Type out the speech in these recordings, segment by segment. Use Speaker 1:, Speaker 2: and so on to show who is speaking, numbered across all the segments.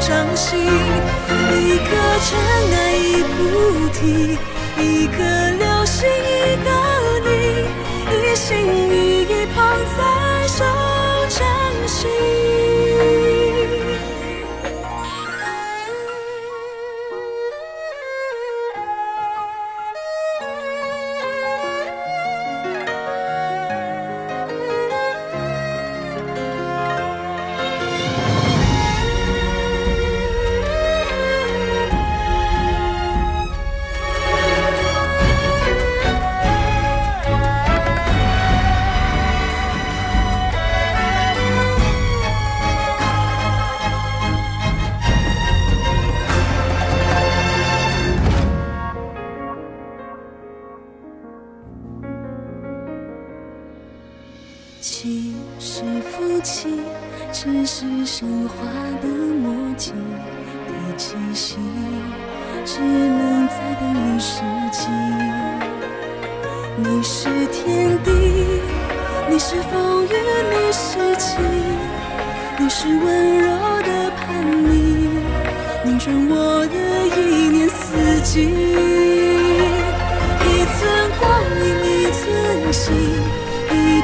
Speaker 1: 掌心。一颗尘埃一菩提，一颗流星一个你，一心一意捧在手掌心。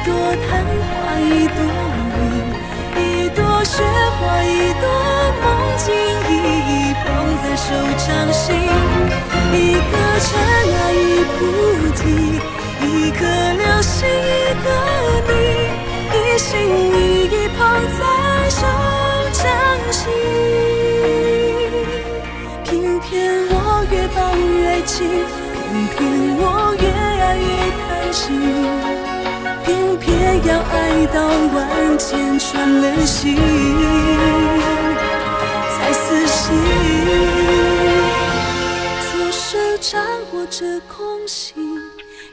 Speaker 1: 一朵昙花一朵云，一朵雪花一朵梦境，一一捧在手掌心。一颗尘埃一菩提，一颗流星一个你，一心一意捧在手掌心。偏偏我越抱越紧，偏偏我越爱越贪心，要爱到万箭穿了心，才死心。左手掌握着空心，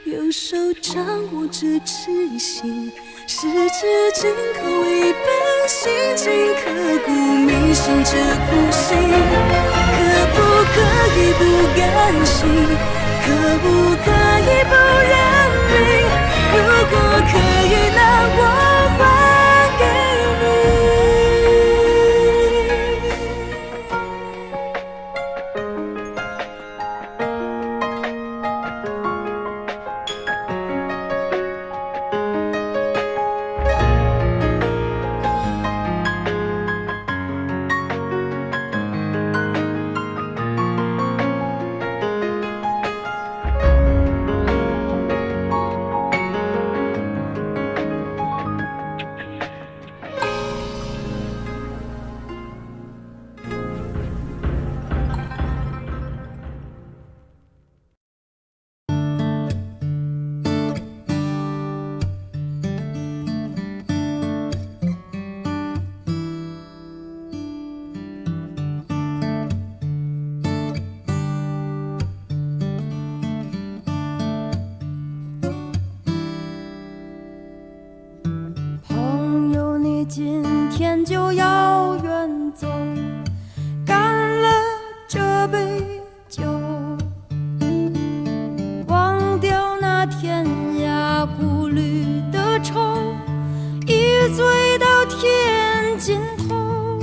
Speaker 1: 右手掌握着痴心，十指紧扣一本心经，刻骨铭心这苦心。可不可以不甘心？可不可以不认命？如果可以，那我
Speaker 2: 会尽头。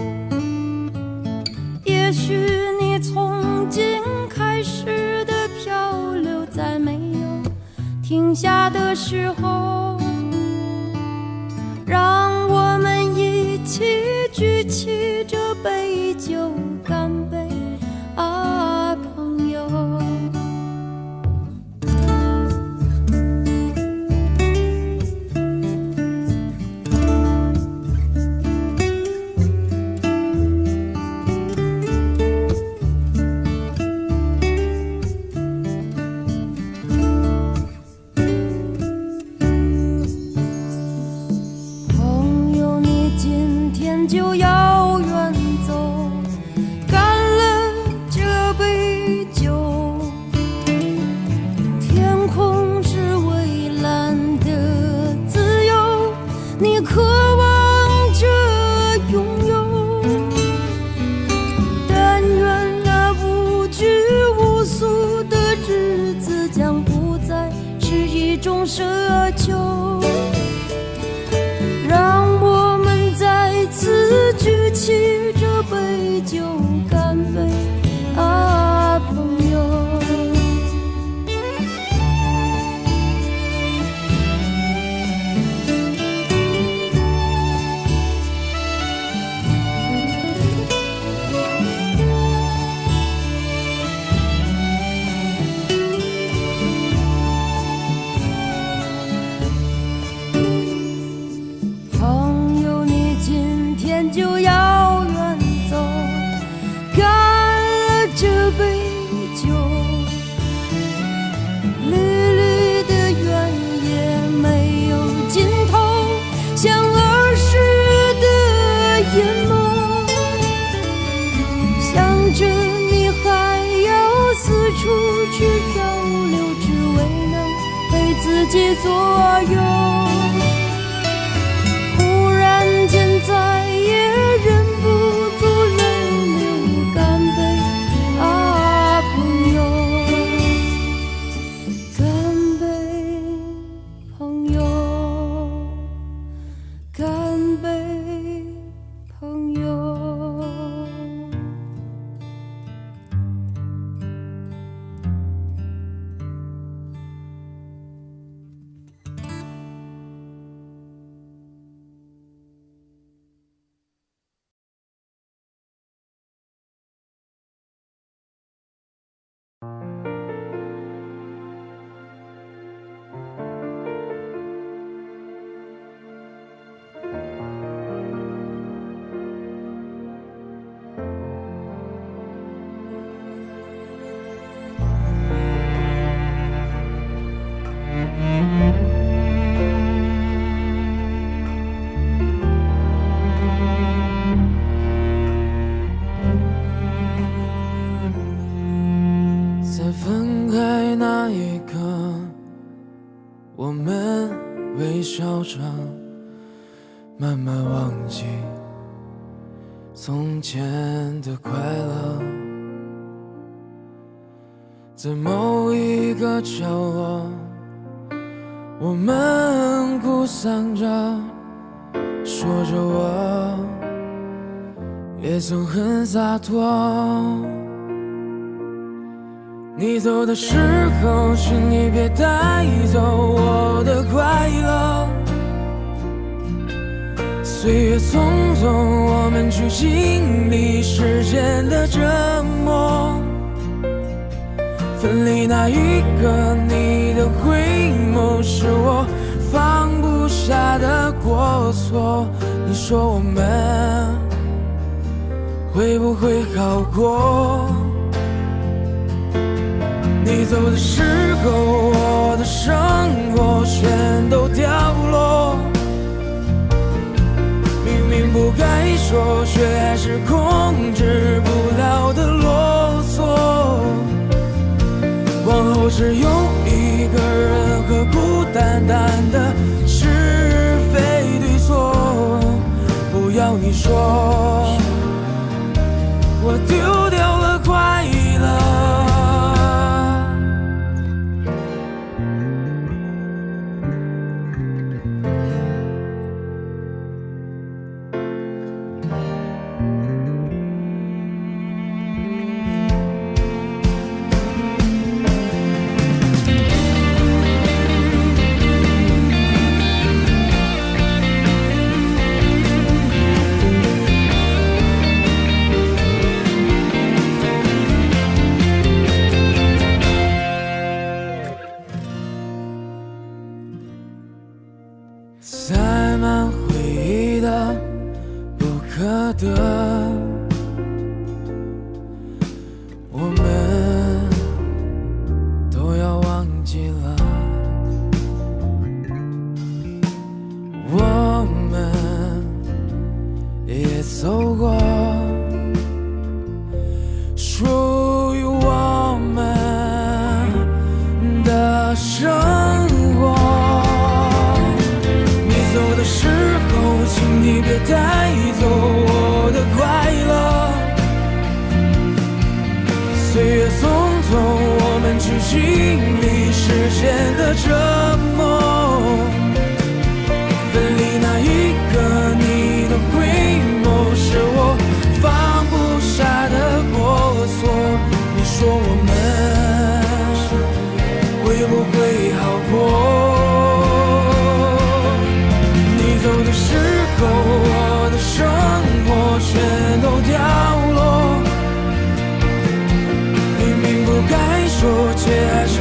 Speaker 2: 也许你从今开始的漂流，在没有停下的时候。干杯，
Speaker 3: 角落，我们哭丧着，说着我也曾很洒脱。你走的时候，请你别带走我的快乐。岁月匆匆，我们去经历时间的折磨。分离那一刻，你的回眸是我放不下的过错。你说我们会不会好过？你走的时候，我的生活全都掉落。明明不该说，却还是控制不了的啰嗦。往后只有一个人和孤单单的是非对错。不要你说，我丢掉了快乐。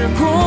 Speaker 3: 是。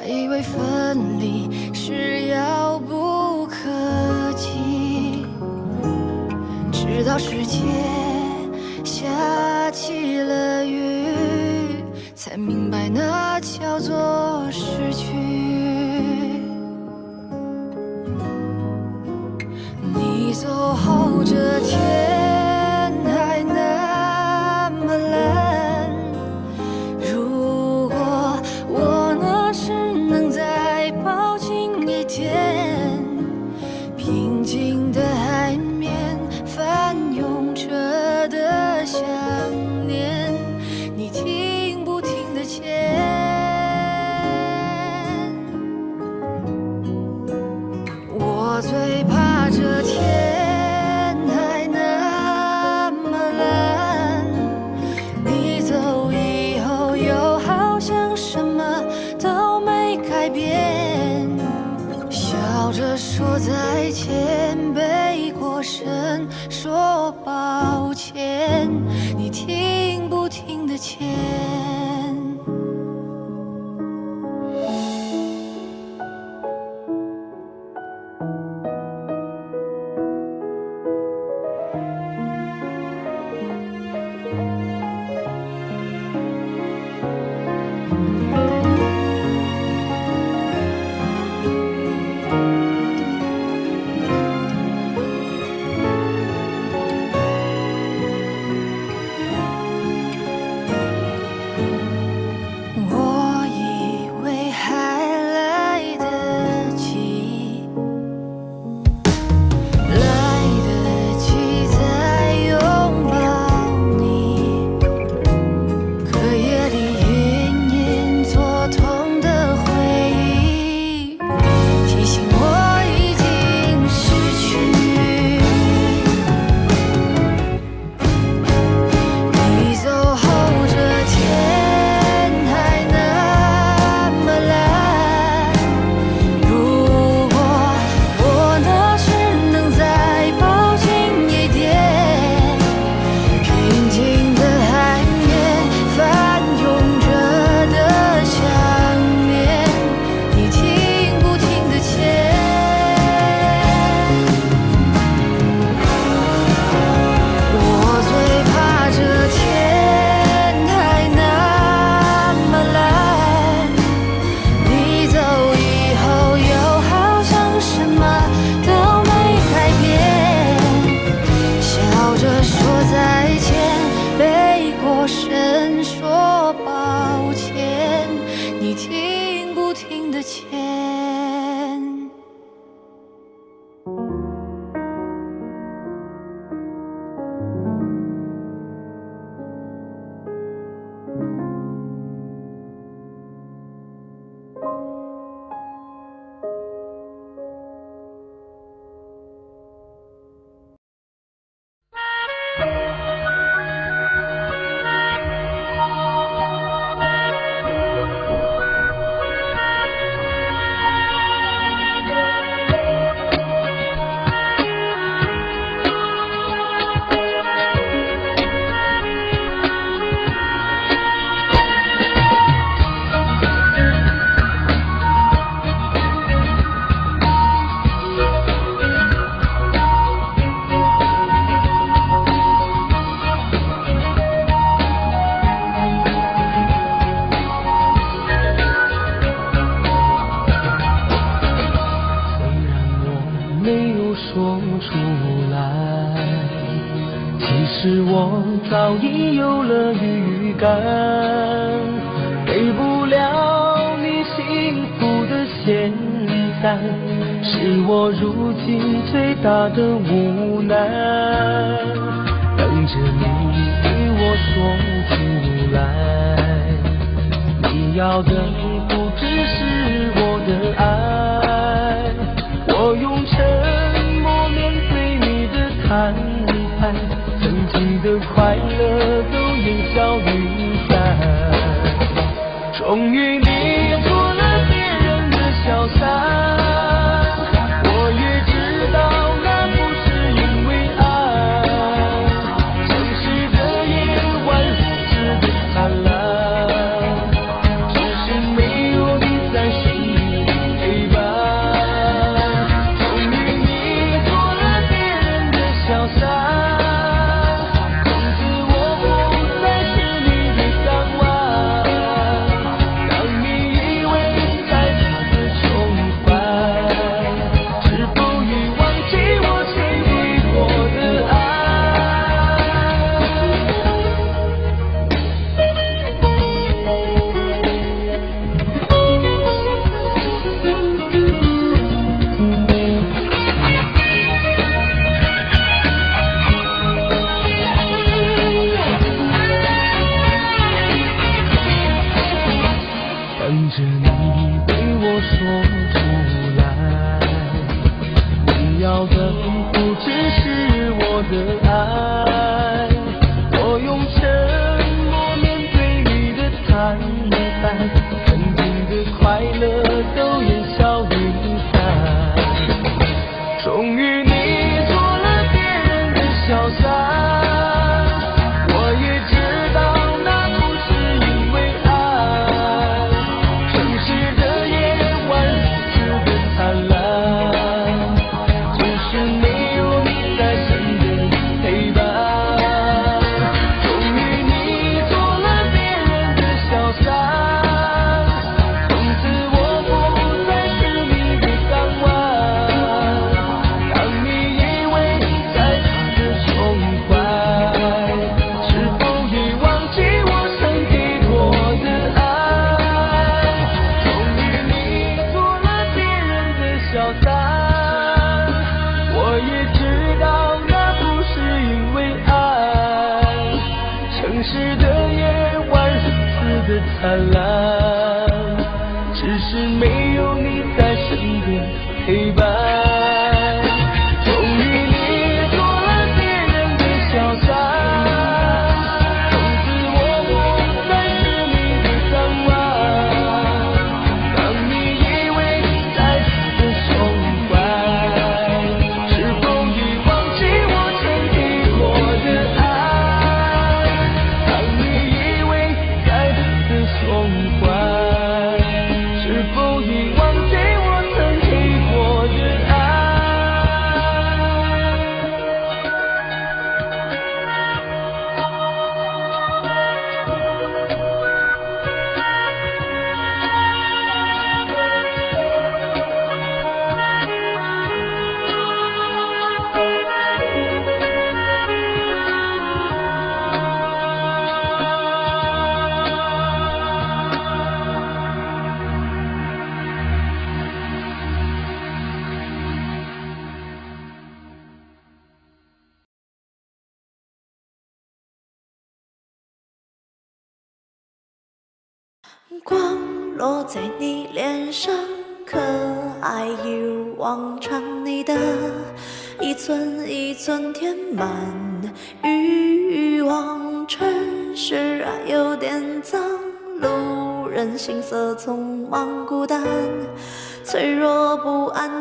Speaker 2: 还以为分离是遥不可及直到世界下起了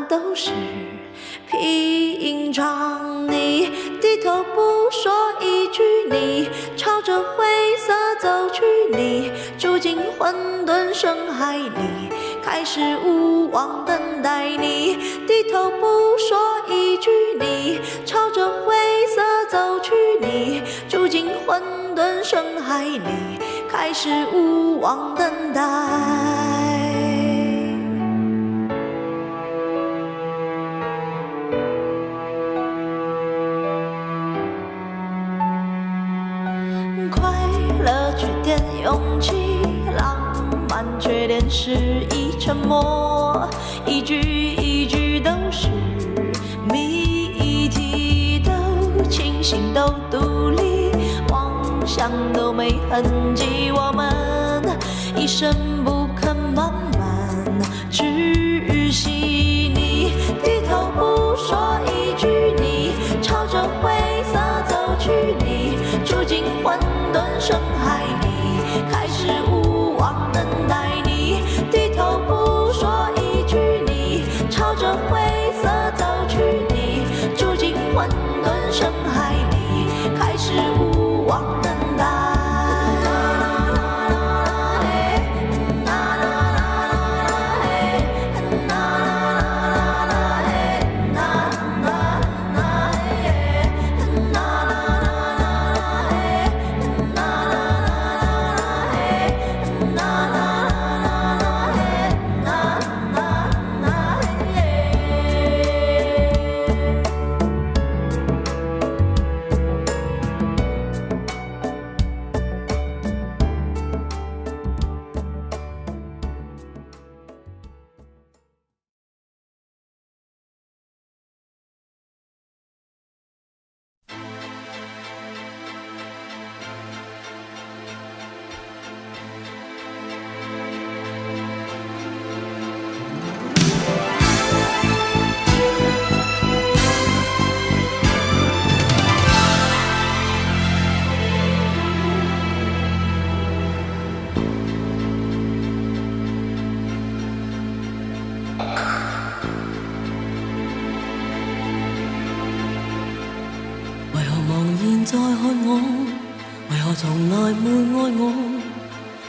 Speaker 2: 都
Speaker 4: 是
Speaker 1: 平常你低头不说一句你朝着灰色走去你住进混沌深海你开始无望等待你低头不说一句你朝着灰色走去你住进混沌深海你开始无望等待。是一沉默，一句一句都是谜题，都清醒，都独立，妄想都没痕迹，我们一生不肯慢慢窒息。深海里，开始
Speaker 5: 茫然再看我？为何从来没爱我？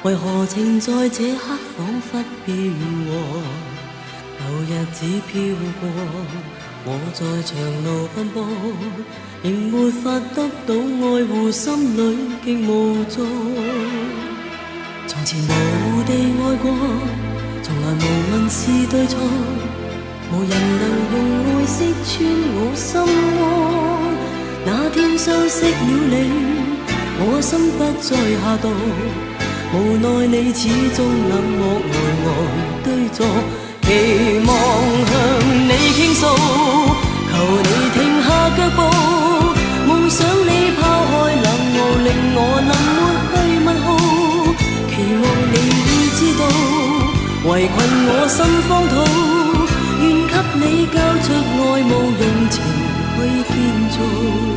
Speaker 5: 为何情在这刻仿佛变和？旧日子飘过，我在长路奔波，仍没法得到爱。护，心里极无助。从前模糊地爱。过，从来无问是对错，无人能用爱。识穿我心窝。那天相识了你，我心不再下堕，无奈你始终冷漠呆呆对坐，期望向你倾诉，求你停下脚步，梦想你抛开冷傲，令我能抹去问号，期望你会知道，围困我心荒土，愿给你交出爱慕用情去建造。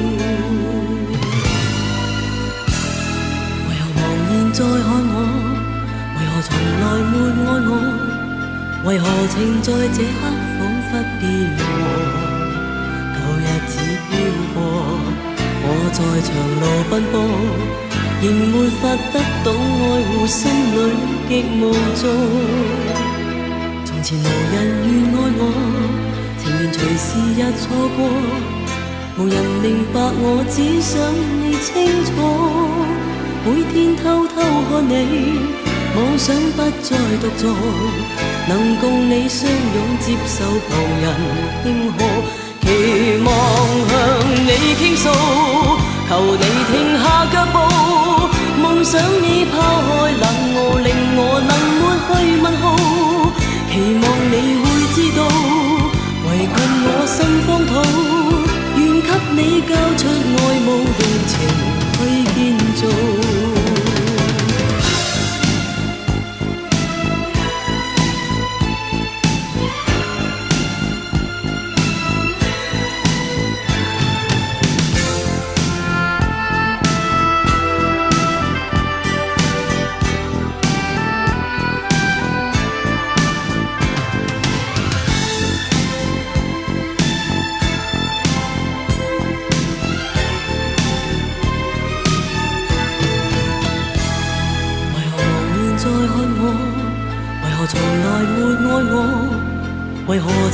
Speaker 5: 再看我？为何從來沒愛我？為何情在這刻彷彿變和？舊日子飄過，我在長路奔波，仍沒法得到愛護，心裏極無助。從前無人愿愛我，情緣隨時日錯過，無人明白我，只想你清楚。每天偷偷看你，妄想不再獨坐，能共你相擁，接受旁人慶賀，期望向你傾訴，求你停下腳步，夢想你拋開冷傲，令我能抹去問號，期望你會知道，圍困我心荒土，願給你交出愛慕用情。去建造。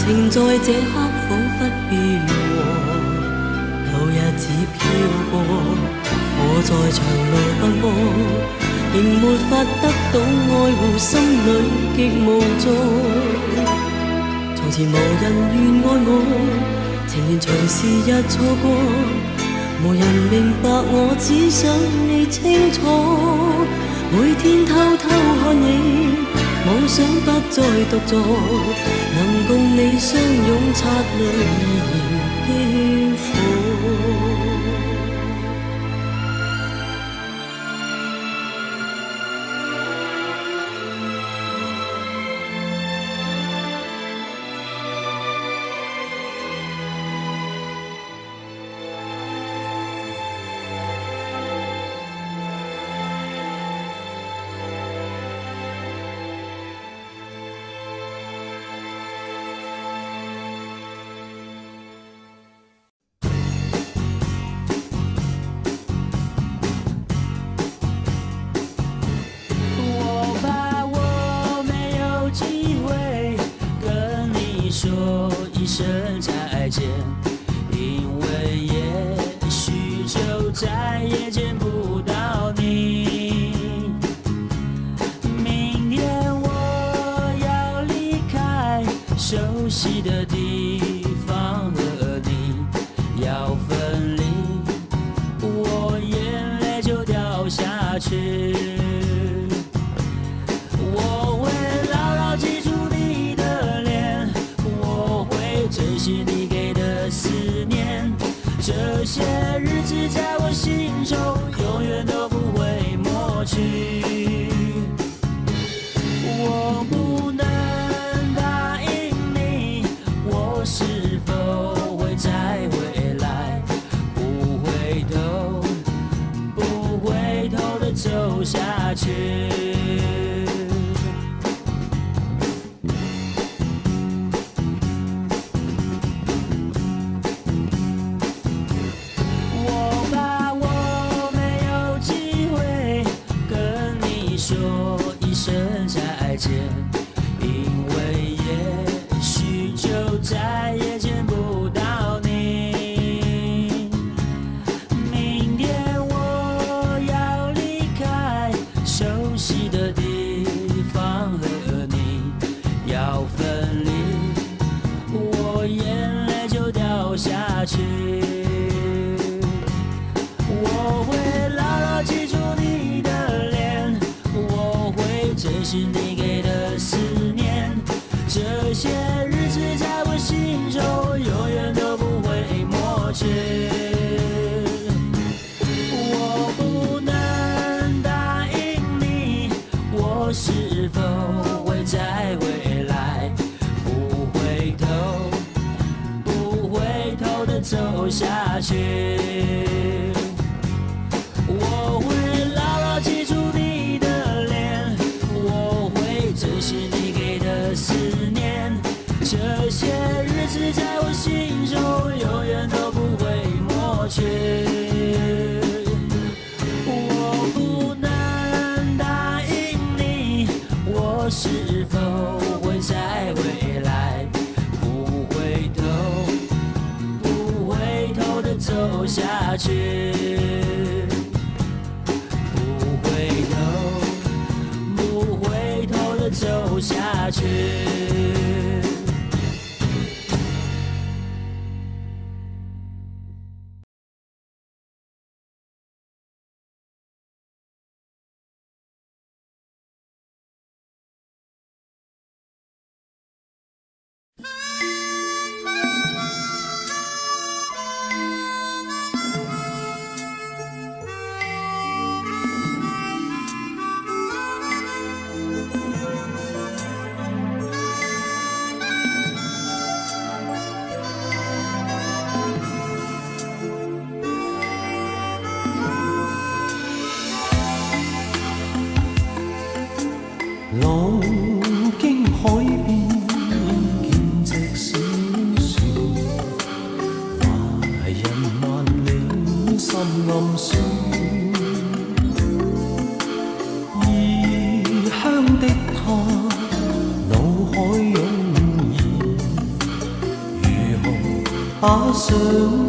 Speaker 5: 情在这刻彷彿變和？旧日子飘过，我在長路奔波，仍沒法得到愛護，心里極無助。從前無人願愛我，情緣隨時日錯過，無人明白我，只想你清楚。每天偷偷看你，妄想不再独坐，能共你相拥擦
Speaker 6: 泪而然。等再见。去。
Speaker 4: sớm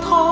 Speaker 4: 求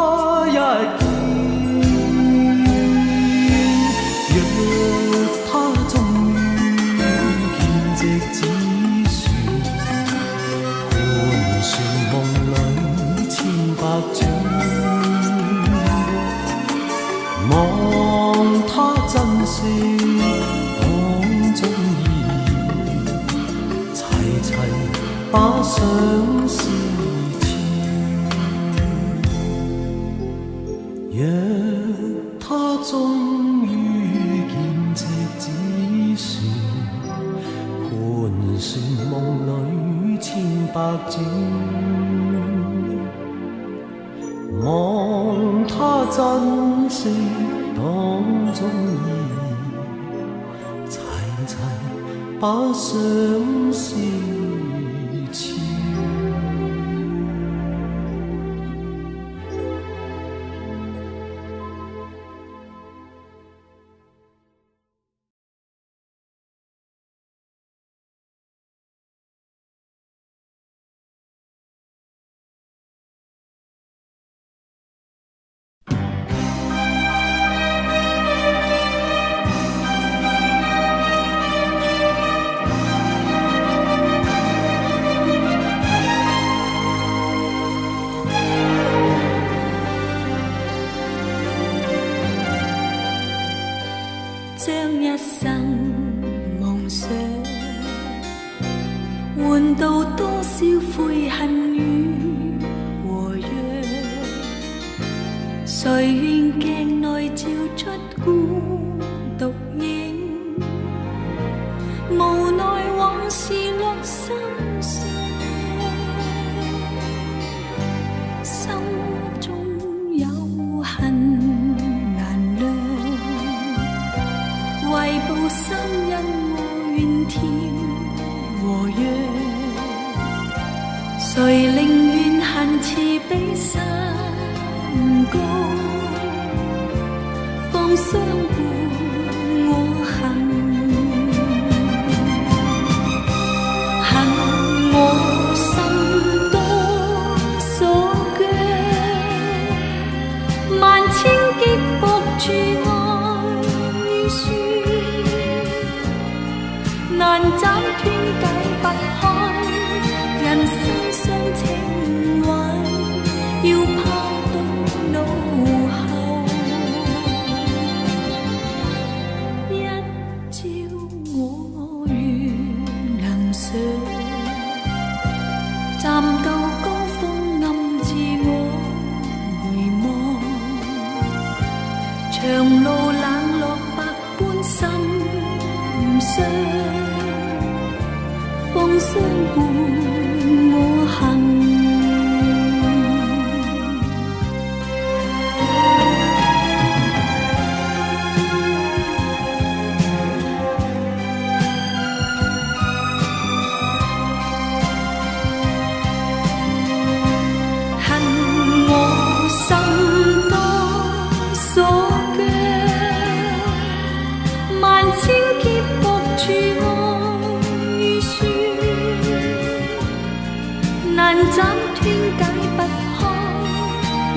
Speaker 1: 斩断解不开，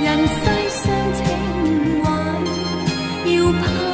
Speaker 1: 人世相情怀，要怕。